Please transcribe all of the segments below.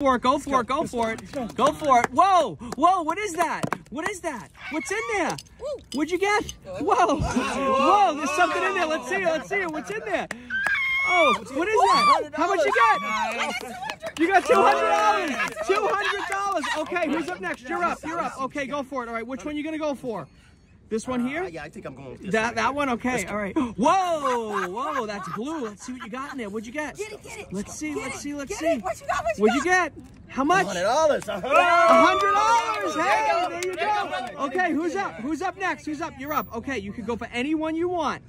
for it. Go for it. Go for it. Go for it. Whoa. Whoa. What is that? What is that? What's in there? What'd you get? Whoa. Whoa. There's something in there. Let's see it. Let's see it. What's in there? Oh, what is that? How much you get? You got two hundred dollars. Two hundred dollars. Okay, who's up next? You're up. You're up. Okay, go for it. All right, which one are you gonna go for? This one here? Uh, yeah, I think I'm going with this. That that one, okay, all right. Whoa, whoa, that's blue. Let's see what you got in there. What'd you get? Get it, get it. Let's see, Get let's it, see, let's get see. it. What you got? What you What'd you get? How much? Hundred dollars. A hundred dollars. Hey, there you go. Okay, who's up? Who's up next? Who's up? You're up. Okay, you can go for any one you want.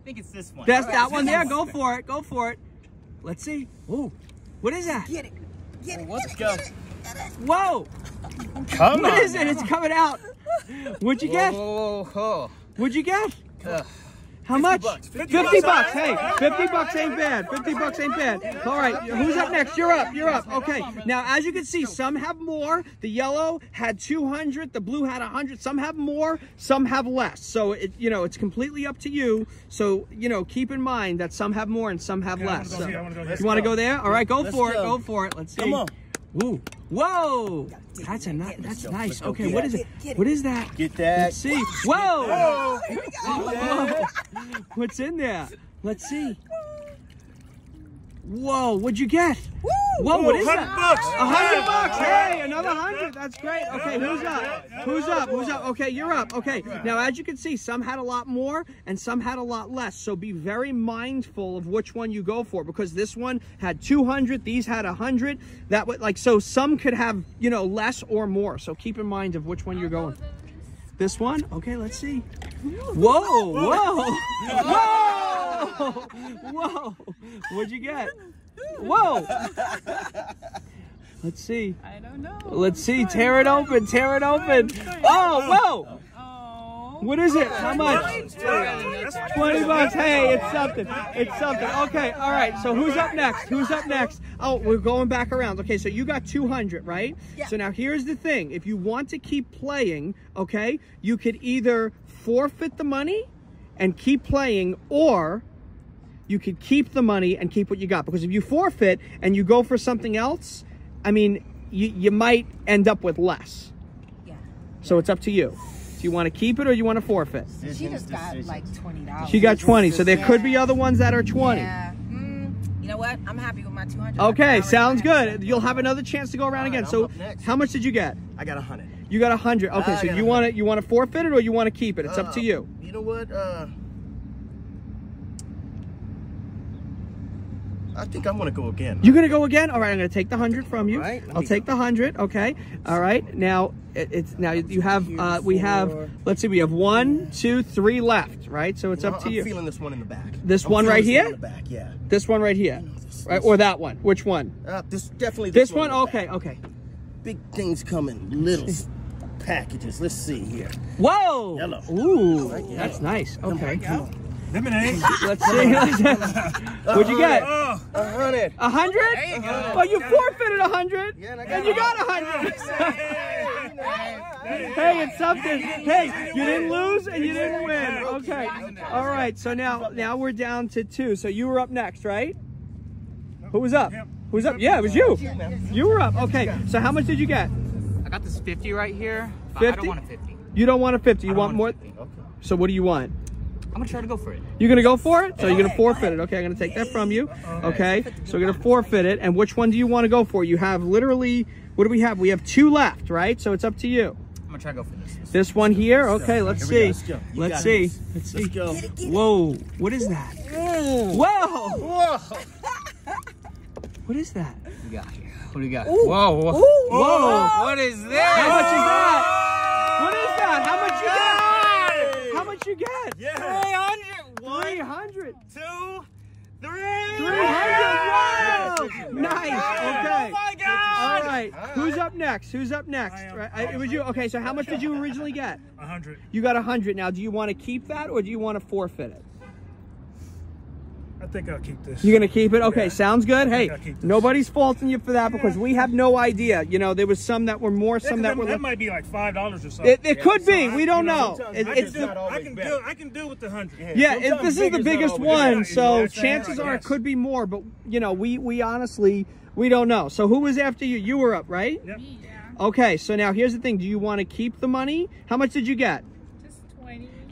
I think it's this one. That's that one there. Go for it. Go for it. Let's see. Ooh, what is that? Get it. Get it. Let's go. it, get it, get it. Whoa, Come what is it? It's coming out. What'd you get? Whoa, whoa, What'd you get? Ugh. How much? bucks. 50 bucks. Hey, 50 bucks ain't bad. 50 bucks ain't bad. All right, who's up next? You're up. You're up. Okay. Now, as you can see, some have more. The yellow had 200. The blue had 100. Some have more. Some have less. So it, you know, it's completely up to you. So you know, keep in mind that some have more and some have less. So, here, I wanna go here. you want to go there? All right, go for it. go. Go for it. Let's see. Come on. Ooh. Whoa. That's a ni- that's nice. Okay, what is it? What is that? Get that. Let's see. Whoa. Whoa. What's in there? Let's see. Whoa, what'd you get? Whoa, what is that? 100 bucks. A hundred bucks. Hey, another hundred. That's great. Okay, who's up? Who's up? Who's up? Okay, you're up. Okay. Now, as you can see, some had a lot more and some had a lot less. So be very mindful of which one you go for because this one had 200. These had 100. That would like so some could have you know less or more. So keep in mind of which one you're going. This one? Okay, let's see. Whoa, whoa, whoa, whoa. What'd you get? Whoa. Let's see. I don't know. Let's see. Tear it open. Tear it open. Oh, whoa. Oh. What is it? Oh, How much? 20 bucks. Hey, it's something. It's something. Okay, all right. So who's up next? Who's up next? Oh, we're going back around. Okay, so you got 200, right? Yeah. So now here's the thing. If you want to keep playing, okay, you could either forfeit the money and keep playing or you could keep the money and keep what you got. Because if you forfeit and you go for something else, I mean, you, you might end up with less. Yeah. So it's up to you. Do you want to keep it or you want to forfeit? She just got like twenty dollars. She got 20, so there could be other ones that are 20. Yeah. Mm, you know what? I'm happy with my two hundred. Okay, sounds good. You'll have another chance to go around again. I'm So, how much did you get? I got a hundred. You got a hundred. Okay, I so you want to you want to forfeit it or you want to keep it? It's up to Uh, you. You know what? Uh, I think I'm gonna go again. You're gonna go again. All right, I'm gonna take the hundred from you. All right, I'll take go. the hundred. Okay. All right. Now it, it's now you have uh, we have let's see we have one, two, three left. Right. So it's You know, up to I'm you. feeling this one in the back. This I'm one right this here? in the back, yeah. This one right here. this- Right or that one? Which one? Uh, this definitely. This, This one. in the Okay. back. Okay. Big things coming, little packages. Let's see here. Whoa. Yellow. Ooh, yeah. that's nice. Okay. Lemonade. Let's see. What'd you get? Oh, A hundred. A hundred? There you go. Well, you forfeited a hundred, Yeah, and I and you got a hundred. hey, it's something. Hey, you didn't lose and you didn't win. Okay. All right. So now, now we're down to two. So you were up next, right? Who was up? Who was up? Yeah, it was you. You were up. Okay. So how much did you get? I got this 50 right here. But I 50? don't want a 50. You don't want a fifty. You I don't want more. a 50. So what do you want? I'm gonna try to go for it. You're gonna go for it? So you're gonna forfeit it. Okay, I'm gonna take that from you. Uh-huh. Okay, so we're gonna forfeit it. And which one do you want to go for? You have literally, what do we have? We have two left, right? So it's up to you. I'm gonna try to go for this. This one here. Okay, let's Here we see. go. Let's Let's got see. Let's see. Let's go. Whoa, what is that? Whoa, Whoa. What what is that? do we got here? What do we got? Whoa, whoa. Whoa, What is this? how much is that? What is that? How much you get? How much you get? yeah. 300. One, Three hundred. Two, three. Three hundred. Wow. Nice. Okay. Oh my All God. right. Who's up next? Who's up next? I. Right. I- It was you. Okay. So how much did you originally get? A hundred. You got a hundred. Now, do you want to keep that or do you want to forfeit it? I think I'll keep this. You're gonna keep it. Okay. Yeah. Sounds good. Hey, I'll keep this. nobody's faulting you for that because we have no idea. You know, there was some that were more, Yeah, 'cause some that were. that less. might be like five dollars or something. It, it could be. I- We don't you know. sometimes It- I I can do. I can do. I can do with the hundred. yeah. It, Sometimes this is the big is not biggest one, better. so Yeah, chances right, are it could be more. But you know, we we honestly We don't know. So who was after you? You were up, right? Yep. Okay, so now here's the thing. Do you want to keep the money? How much did you get?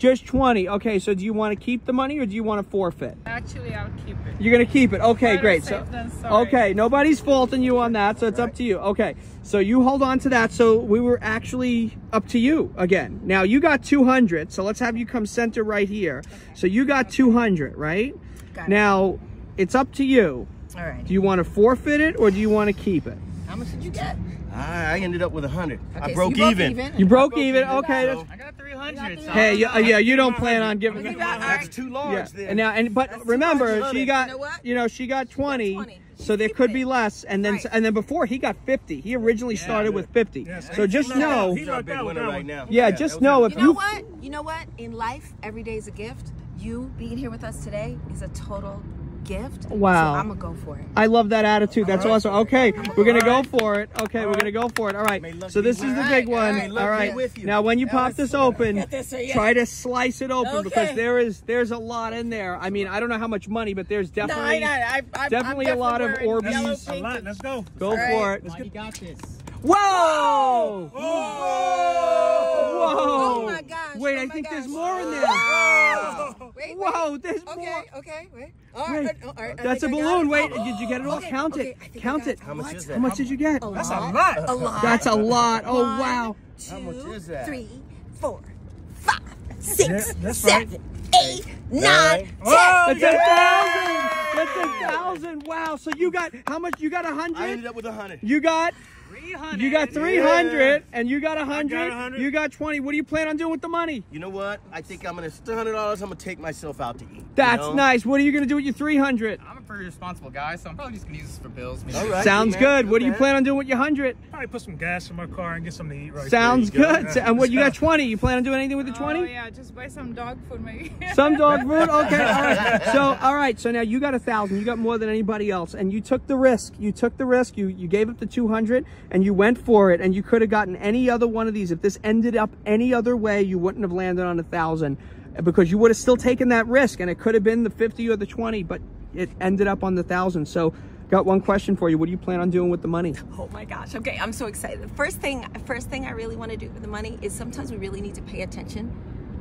Just 20. Okay, so do you want to keep the money or do you want to forfeit? Actually, I'll keep it. You're going to keep it. Okay, Better great. So sorry. Okay, nobody's faulting you on that, so it's up to you. Okay. So you hold on to that. So we were actually up to you again. Now you got 200. So let's have you come center right here. So you got 200, right? Got it. Now it's up to you. All right. Do you want to forfeit it or do you want to keep it? How much did you get? I, I ended up with a hundred. Okay, I so broke, you even. You broke broke even. even, Okay. so- That's, I got 300. so hey, yeah, uh, I'm- yeah, you don't plan on giving. You got- That's too large Yeah. there. And now, and but That's remember, much. she You got, know you know, she got 20, 20. so there could be less. And then, Right. and then before he got 50. He originally started with 50. Yes, So he just know, He's our lucked big with winner right one. now. yeah, that just know if You know you, what? You know what? In life, every day is a gift. You being here with us today is a total gift. Wow. So I'm gonna go for it. I love that attitude. That's awesome. Okay, we're gonna go for it. Okay, we're gonna go for it. All right. So this is the you. big one. May luck All be right. with you. Now, when you pop this open, Get this, yeah. try to slice it open because there is there's a lot in there. I mean, I don't know how much money, but there's No, I, definitely I, I, definitely I'm a lot of definitely Orbeez. A lot. Let's go. go All for right. it. Why you got this? Whoa! Whoa! Oh my gosh, Wait, oh I my think there's more in there. Whoa! Wait, Whoa, there's Okay, more. okay, wait. All right, wait. All right, That's a think I got balloon. Wait, Oh, did you get it all? okay, Count okay, it. I think I Count it. How much What? is that? How much did you get? A That's a lot. lot. A lot. That's a lot. Oh One, wow. How much is that? Three, four, five, six, Yeah, that's right. Seven, eight, nine, ten. Oh, That's a thousand. That's a thousand. Wow. So you got how much? You got a I ended up with a hundred. You got 300. you got three hundred, and you got a hundred. 100. You got twenty. What do you plan on doing with the money? You know what? I think I'm gonna still hundred dollars. I'm gonna take myself out to eat. you That's know? nice. What are you gonna do with your three hundred? I'm a pretty responsible guy, so I'm probably just gonna use this for bills. maybe. All right. Sounds man. good. What do you man. plan on doing with your hundred? Probably put some gas in my car and get something to eat right Sounds There you go. good. And what you got twenty? You plan on doing anything with the 20? Oh, yeah, just buy some dog food maybe. Some dog food. Okay. All right. So all right. So now you got a thousand. You got more than anybody else, and you took the risk. You took the risk. You you gave up the two hundred, and you went for it. And you could have gotten any other one of these. If this ended up any other way, you wouldn't have landed on a thousand, because you would have still taken that risk, and it could have been the fifty or the twenty, but it ended up on the thousand. So. Got one question for you. What do you plan on doing with the money? Oh my gosh. Okay, I'm so excited. First thing, first thing I really want to do with the money is sometimes we really need to pay attention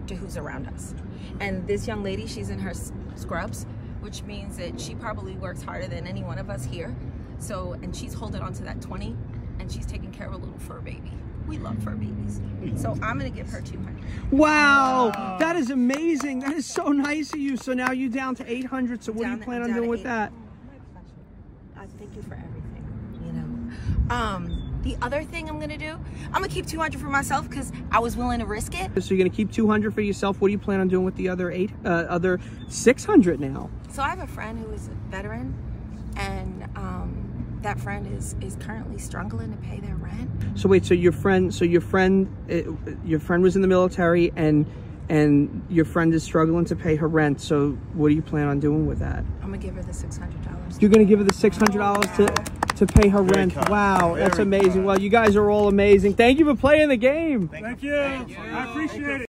to who's around us. And this young lady, she's in her scrubs, which means that she probably works harder than any one of us here. So, and she's holding on to that 20 and she's taking care of a little fur baby. We love fur babies. So I'm going to give her 200. Wow, that is amazing. That is so nice of you. So now you're down to 800. So what do you plan on doing with eight. that? I thank you for everything, you know. Um, the other thing I'm going to do, I'm to keep 200 for myself because I was willing to risk it. So you're gonna keep 200 for yourself. What do you plan on doing with the other eight, uh, other 600 now? So I have a friend who is a veteran, and um, that friend is is currently struggling to pay their rent. So wait, so your friend, so your friend, uh, your friend was in the military, and and your friend is struggling to pay her rent. So what do you plan on doing with that? I'm gonna give her the six hundred dollars. You're gonna give her the 600 dollars to to pay her Very rent. kind. Wow, that's amazing. kind. Well, you guys are all amazing. Thank you for playing the game. Thank you. I appreciate it.